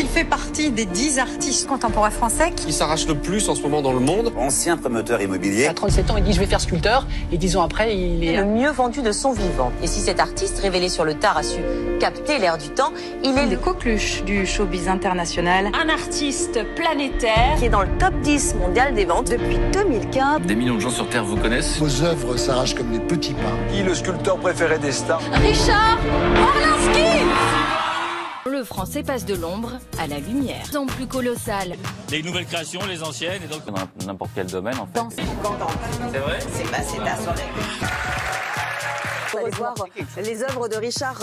Il fait partie des 10 artistes contemporains français qui Il s'arrache le plus en ce moment dans le monde. Ancien promoteur immobilier. À 37 ans, il dit je vais faire sculpteur. Et dix ans après, il est le mieux vendu de son vivant. Et si cet artiste révélé sur le tard a su capter l'air du temps, il est le coqueluches du showbiz international. un artiste planétaire qui est dans le top 10 mondial des ventes depuis 2015. Des millions de gens sur Terre vous connaissent. Vos œuvres s'arrachent comme des petits pains. Qui le sculpteur préféré des stars? Richard Orlinski Le français passe de l'ombre à la lumière. Tant plus colossal. Les nouvelles créations, les anciennes, et donc dans n'importe quel domaine en fait. C'est vrai? Vous allez voir les œuvres de Richard.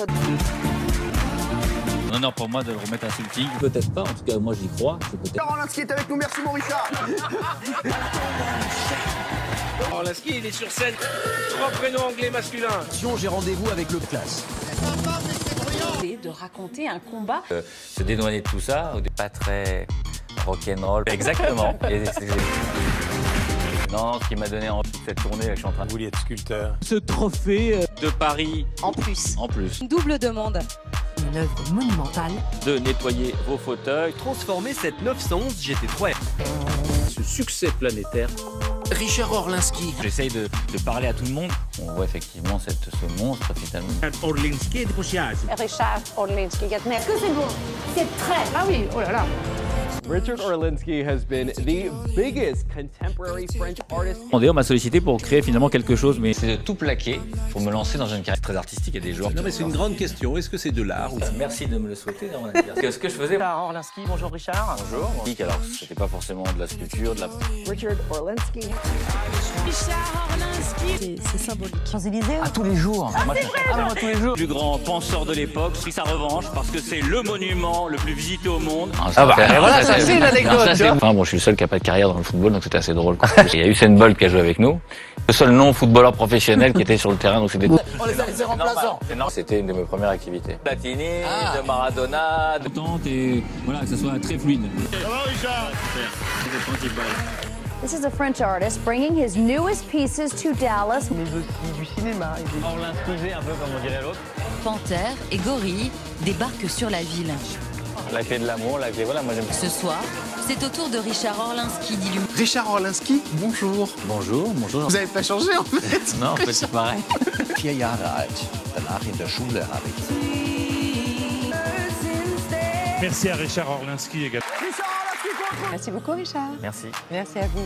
Non, non, pour moi de le remettre un shooting. Peut-être pas, en tout cas moi j'y crois. C'est peut-être. Orlinski est avec nous, merci mon Richard Orlinski, il est sur scène. Trois prénoms anglais masculins. J'ai rendez-vous avec le classe. De raconter un combat. Euh, se dédouaner de tout ça, ou des pas très rock'n'roll. Exactement. Et non, ce qui m'a donné envie de cette tournée, là, que je suis en train de vouliez être sculpteur. Ce trophée euh, de Paris En plus. en plus, Double demande. Une œuvre monumentale. de nettoyer vos fauteuils. transformer cette 911 GT3 Ce succès planétaire. Richard Orlinski. J'essaye de, de parler à tout le monde. On voit effectivement cette, ce monstre finalement. Richard Orlinski. Est-ce que c'est bon? C'est très. Ah oui, oh là là. Richard Orlinski has been the biggest contemporary French artist D'ailleurs, on m'a sollicité pour créer finalement quelque chose, mais c'est de tout plaquer pour me lancer dans une carrière très artistique. Il y a des joueurs. Non mais c'est une grande question, est-ce que c'est de l'art ou... Merci de me le souhaiter. dans mon ce que je faisais. Richard Orlinski, bonjour Richard. Bonjour. Alors, c'était pas forcément de la sculpture, de la. Richard Orlinski. C'est symbolique. Champs-Élysées tous les jours. Ah, moi, ah, moi, tous les jours. Plus grand penseur de l'époque, pris sa revanche parce que c'est le monument le plus visité au monde. Ah, bah, voilà, ça c'est une anecdote. Enfin, bon, je suis le seul qui a pas de carrière dans le football, donc c'était assez drôle. Il y a Usain Bolt qui a joué avec nous. Le seul non-footballeur professionnel qui était sur le terrain, donc c'était. On les a laissés remplaçants. C'était une de mes premières activités. Platini, de Maradona, de tente et voilà que ce soit très fluide. This is a French artist bringing his newest pieces to Dallas. Mais aussi du cinéma. On l'inscrivait un peu comme on dirait l'autre. Panthère et gorille débarquent sur la ville. La clé de l'amour, la clé, voilà, moi j'aime. Ce soir, c'est au tour de Richard Orlinski d'illuminer. Richard Orlinski, bonjour. Bonjour, bonjour. Vous avez pas changé en fait Non, en fait, c'est pareil. Vier Jahre alt. Danach in der Schule habe ich. Merci à Richard Orlinski également. Merci beaucoup, Richard. Merci. Merci à vous.